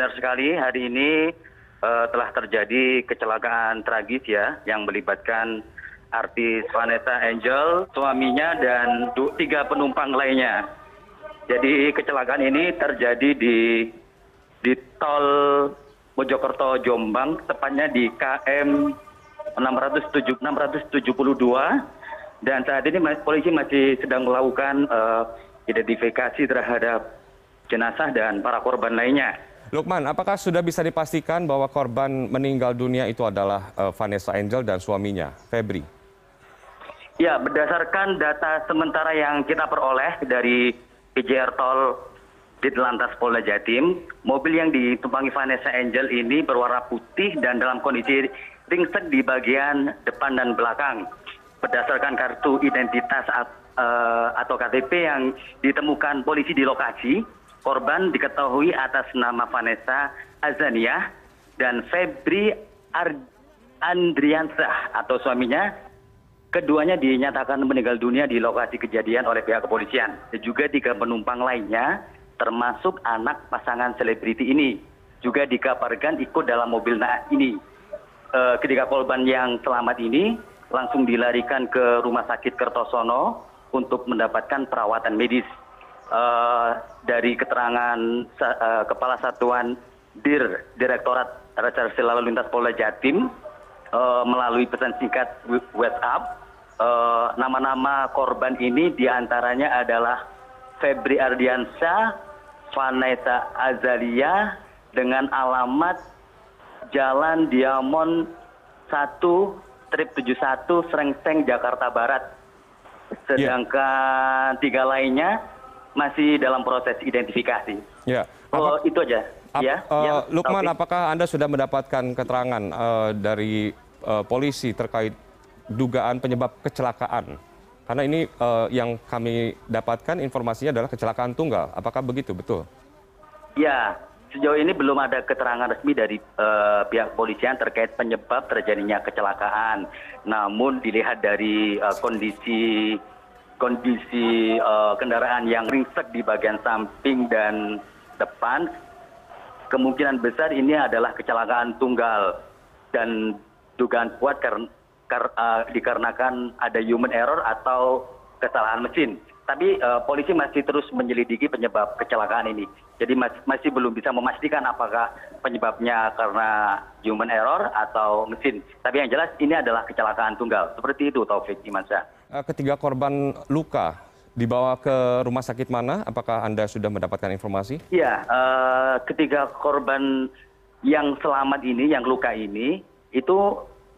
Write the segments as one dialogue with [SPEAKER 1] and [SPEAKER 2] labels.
[SPEAKER 1] benar sekali hari ini uh, telah terjadi kecelakaan tragis ya yang melibatkan artis Vanessa Angel, suaminya dan tiga penumpang lainnya. Jadi kecelakaan ini terjadi di di tol Mojokerto Jombang, tepatnya di KM 672 dan saat ini polisi masih sedang melakukan uh, identifikasi terhadap jenazah dan para korban lainnya.
[SPEAKER 2] Lukman, apakah sudah bisa dipastikan bahwa korban meninggal dunia itu adalah uh, Vanessa Angel dan suaminya, Febri?
[SPEAKER 1] Ya, berdasarkan data sementara yang kita peroleh dari PJR Tol di Lantas Polda Jatim, mobil yang ditumpangi Vanessa Angel ini berwarna putih dan dalam kondisi ringsek di bagian depan dan belakang. Berdasarkan kartu identitas uh, atau KTP yang ditemukan polisi di lokasi, korban diketahui atas nama vanessa azaniah dan febri andriansah atau suaminya. Keduanya dinyatakan meninggal dunia di lokasi kejadian oleh pihak kepolisian. Dan juga tiga penumpang lainnya termasuk anak pasangan selebriti ini juga dikabarkan ikut dalam mobil naas ini. E, ketiga korban yang selamat ini langsung dilarikan ke rumah sakit kertosono untuk mendapatkan perawatan medis dari keterangan uh, kepala satuan dir direktorat reserse lalu lintas polda jatim uh, melalui pesan singkat whatsapp uh, nama-nama korban ini di antaranya adalah Febri Ardiansyah, Vanessa Azalia dengan alamat Jalan Diamond 1 Trip 71 Srengseng Jakarta Barat. Ya. Sedangkan yeah. tiga lainnya masih dalam proses identifikasi.
[SPEAKER 2] Ya.
[SPEAKER 1] Oh, itu aja.
[SPEAKER 2] Ap, ya, uh, ya, Lukman, Taufik. apakah Anda sudah mendapatkan keterangan uh, dari uh, polisi terkait dugaan penyebab kecelakaan? Karena ini uh, yang kami dapatkan informasinya adalah kecelakaan tunggal. Apakah begitu, betul?
[SPEAKER 1] Ya, sejauh ini belum ada keterangan resmi dari uh, pihak polisian terkait penyebab terjadinya kecelakaan. Namun dilihat dari uh, kondisi kondisi uh, kendaraan yang ringsek di bagian samping dan depan kemungkinan besar ini adalah kecelakaan tunggal dan dugaan kuat uh, dikarenakan ada human error atau kesalahan mesin. Tapi uh, polisi masih terus menyelidiki penyebab kecelakaan ini. Jadi mas masih belum bisa memastikan apakah penyebabnya karena human error atau mesin. Tapi yang jelas ini adalah kecelakaan tunggal. Seperti itu Taufik Imansyah.
[SPEAKER 2] Eh, ketiga korban luka dibawa ke rumah sakit mana? Apakah Anda sudah mendapatkan informasi?
[SPEAKER 1] Iya, uh, ketiga korban yang selamat ini, yang luka ini, itu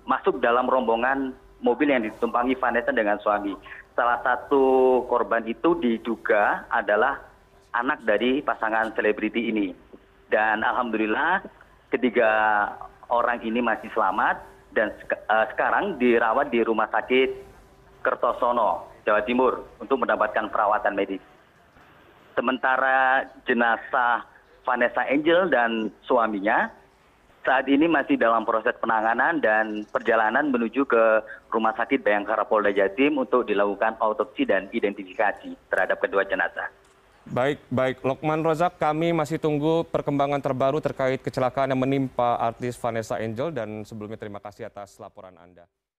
[SPEAKER 1] masuk dalam rombongan mobil yang ditumpangi Vanessa dengan suami. Salah satu korban itu diduga adalah anak dari pasangan selebriti ini. Dan alhamdulillah ketiga orang ini masih selamat dan uh, sekarang dirawat di rumah sakit kertosono jawa timur untuk mendapatkan perawatan medis sementara jenazah vanessa angel dan suaminya saat ini masih dalam proses penanganan dan perjalanan menuju ke rumah sakit bayangkara polda jatim untuk dilakukan autopsi dan identifikasi terhadap kedua jenazah
[SPEAKER 2] Baik, baik. Lokman Rozak, kami masih tunggu perkembangan terbaru terkait kecelakaan yang menimpa artis Vanessa Angel dan sebelumnya terima kasih atas laporan Anda.